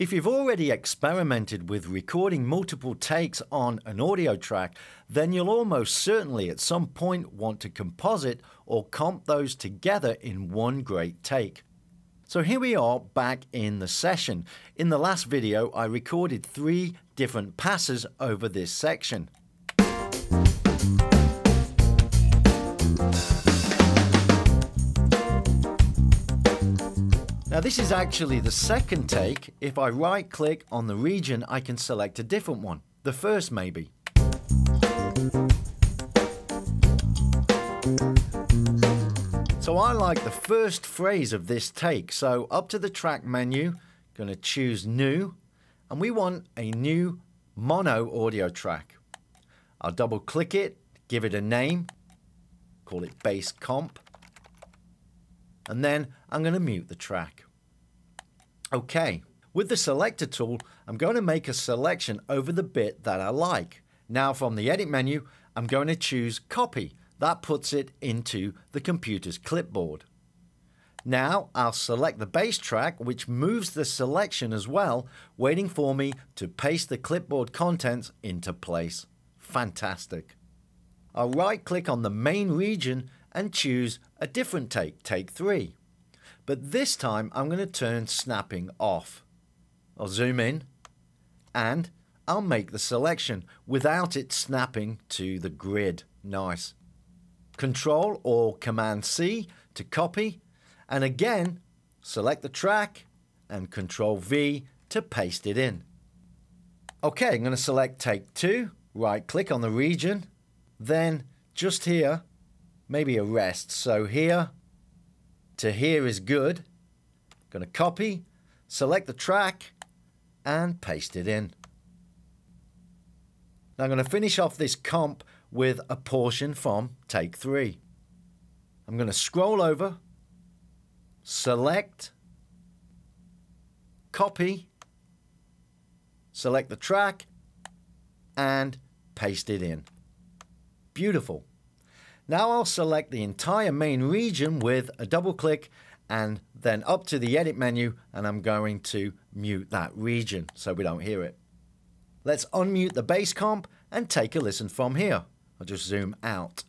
If you've already experimented with recording multiple takes on an audio track, then you'll almost certainly at some point want to composite or comp those together in one great take. So here we are back in the session. In the last video I recorded three different passes over this section. Now this is actually the second take. If I right click on the region I can select a different one. The first maybe. So I like the first phrase of this take. So up to the track menu, going to choose new and we want a new mono audio track. I'll double click it, give it a name, call it bass comp and then I'm going to mute the track. Okay, with the selector tool, I'm going to make a selection over the bit that I like. Now from the edit menu, I'm going to choose copy. That puts it into the computer's clipboard. Now I'll select the bass track which moves the selection as well, waiting for me to paste the clipboard contents into place. Fantastic. I'll right click on the main region and choose a different take, take 3. But this time I'm going to turn snapping off. I'll zoom in and I'll make the selection without it snapping to the grid. Nice. Control or Command C to copy and again select the track and Control V to paste it in. Okay, I'm going to select take 2, right click on the region, then just here maybe a rest. So here to here is good. I'm Going to copy, select the track, and paste it in. Now I'm going to finish off this comp with a portion from take three. I'm going to scroll over, select, copy, select the track, and paste it in. Beautiful. Now I'll select the entire main region with a double click and then up to the edit menu and I'm going to mute that region so we don't hear it. Let's unmute the bass comp and take a listen from here. I'll just zoom out.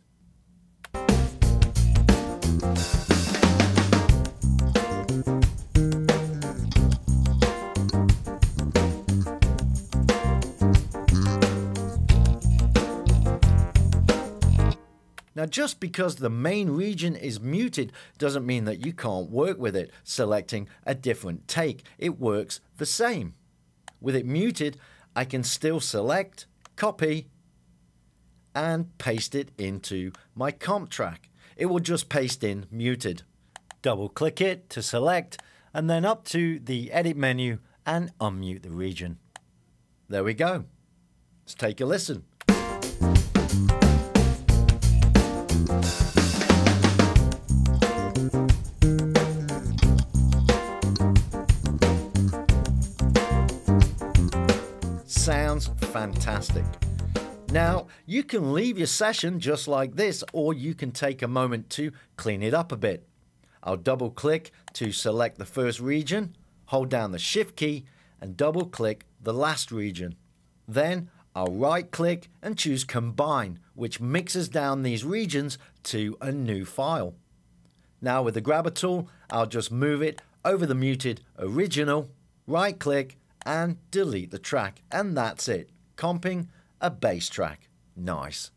Now just because the main region is muted doesn't mean that you can't work with it selecting a different take. It works the same. With it muted, I can still select, copy, and paste it into my comp track. It will just paste in muted. Double click it to select and then up to the edit menu and unmute the region. There we go. Let's take a listen. Sounds fantastic. Now, you can leave your session just like this, or you can take a moment to clean it up a bit. I'll double click to select the first region, hold down the shift key, and double click the last region. Then I'll right click and choose combine, which mixes down these regions to a new file. Now with the grabber tool, I'll just move it over the muted original, right click and delete the track. And that's it. Comping a bass track. Nice.